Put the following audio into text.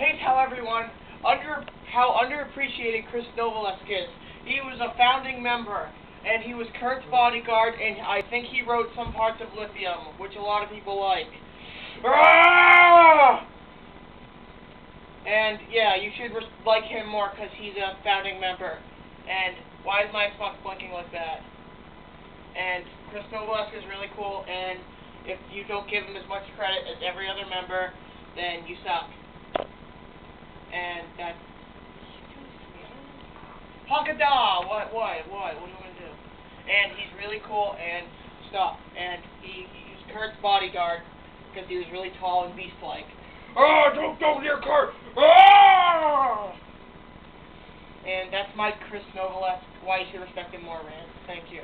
can't tell everyone under how underappreciated Chris Novoselic is. He was a founding member, and he was Kurt's bodyguard, and I think he wrote some parts of Lithium, which a lot of people like. And yeah, you should like him more because he's a founding member. And why is my Xbox blinking like that? And Chris Novoselic is really cool, and if you don't give him as much credit as every other member, then you suck. And that. Honkada! What, what, what? What do you want to do? And he's really cool and stuff. And he, he was Kurt's bodyguard because he was really tall and beast-like. Ah, don't go near Kurt! Ah! And that's my Chris Novoselic, why you should respect him more, man. Thank you.